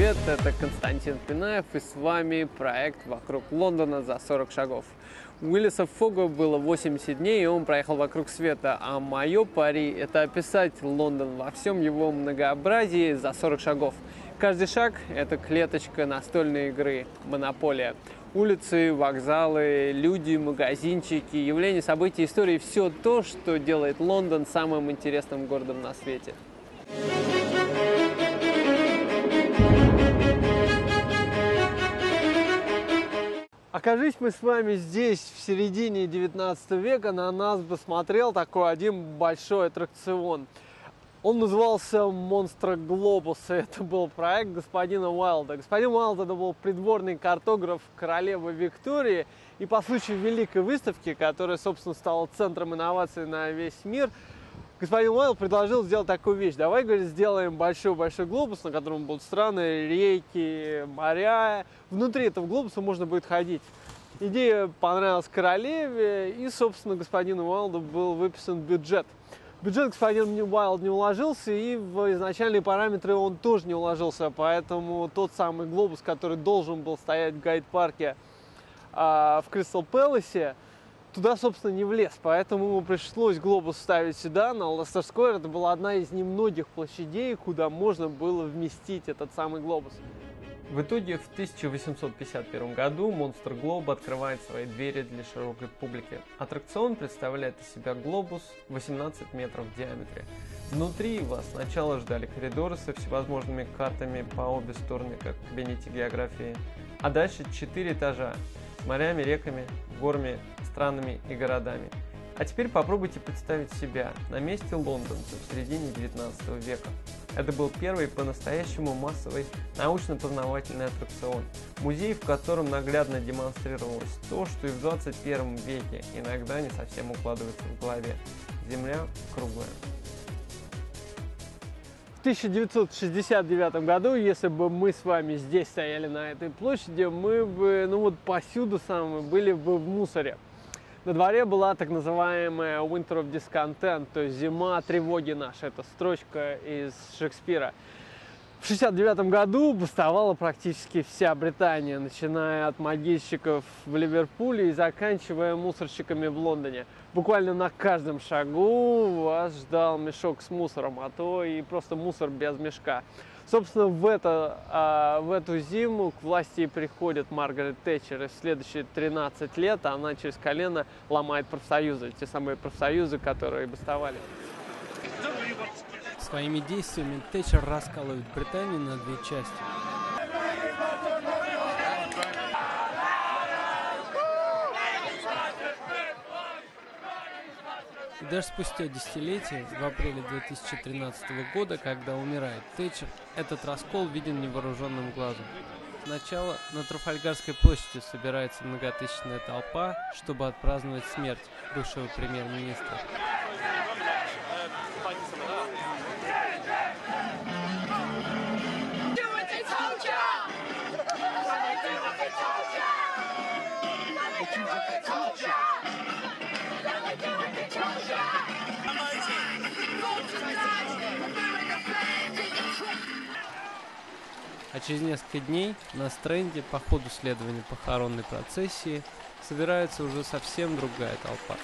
это Константин Пинаев, и с вами проект «Вокруг Лондона за 40 шагов». У Уиллиса Фога было 80 дней, и он проехал вокруг света, а мое пари – это описать Лондон во всем его многообразии за 40 шагов. Каждый шаг – это клеточка настольной игры «Монополия». Улицы, вокзалы, люди, магазинчики, явления, события, истории – все то, что делает Лондон самым интересным городом на свете. Окажись мы с вами здесь в середине 19 века, на нас бы смотрел такой один большой аттракцион. Он назывался «Монстра Глобус», и это был проект господина Уайлда. Господин Уайлд это был придворный картограф королевы Виктории, и по случаю Великой выставки, которая, собственно, стала центром инноваций на весь мир, господин Уайлд предложил сделать такую вещь. Давай, говорит, сделаем большой-большой глобус, на котором будут страны, реки, моря. Внутри этого глобуса можно будет ходить. Идея понравилась королеве, и, собственно, господину Уайлду был выписан бюджет. Бюджет господин Уайлд не уложился, и в изначальные параметры он тоже не уложился, поэтому тот самый глобус, который должен был стоять в гайд-парке а, в Кристал Пэласе, туда, собственно, не влез, поэтому пришлось глобус ставить сюда, на Лестер Сквер. Это была одна из немногих площадей, куда можно было вместить этот самый глобус. В итоге в 1851 году Монстр Глоб открывает свои двери для широкой публики. Аттракцион представляет из себя глобус 18 метров в диаметре. Внутри вас сначала ждали коридоры со всевозможными картами по обе стороны, как в кабинете географии, а дальше 4 этажа с морями, реками, горами, странами и городами. А теперь попробуйте представить себя на месте лондонца в середине 19 века. Это был первый по-настоящему массовый научно-познавательный аттракцион, музей, в котором наглядно демонстрировалось то, что и в 21 веке иногда не совсем укладывается в голове. Земля круглая. В 1969 году, если бы мы с вами здесь стояли на этой площади, мы бы, ну вот посюду самые, были бы в мусоре. На дворе была так называемая Winter of Discontent, то есть зима тревоги наша. Это строчка из Шекспира. В 69 году бастовала практически вся Британия, начиная от могильщиков в Ливерпуле и заканчивая мусорщиками в Лондоне. Буквально на каждом шагу вас ждал мешок с мусором, а то и просто мусор без мешка. Собственно, в, это, а, в эту зиму к власти приходит Маргарет Тэтчер, и в следующие 13 лет она через колено ломает профсоюзы, те самые профсоюзы, которые бастовали. Своими действиями Тэтчер раскалывает Британию на две части. И даже спустя десятилетия, в апреле 2013 года, когда умирает Тэтчер, этот раскол виден невооруженным глазом. Сначала на Трафальгарской площади собирается многотысячная толпа, чтобы отпраздновать смерть бывшего премьер-министра. А через несколько дней на стренде по ходу следования похоронной процессии собирается уже совсем другая толпа.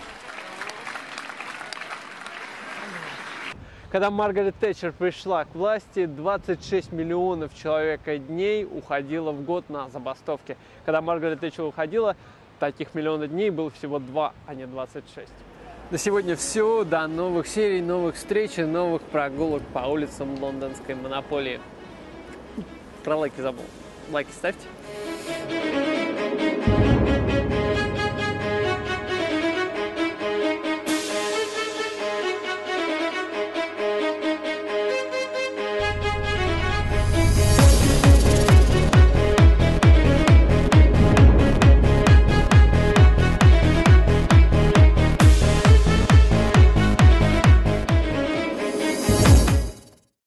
Когда Маргарет Тэтчер пришла к власти, 26 миллионов человека дней уходило в год на забастовки. Когда Маргарет Тэтчер уходила, таких миллионов дней было всего 2, а не 26. На сегодня все. До новых серий, новых встреч и новых прогулок по улицам лондонской монополии. Про лайки забыл. Лайки ставьте.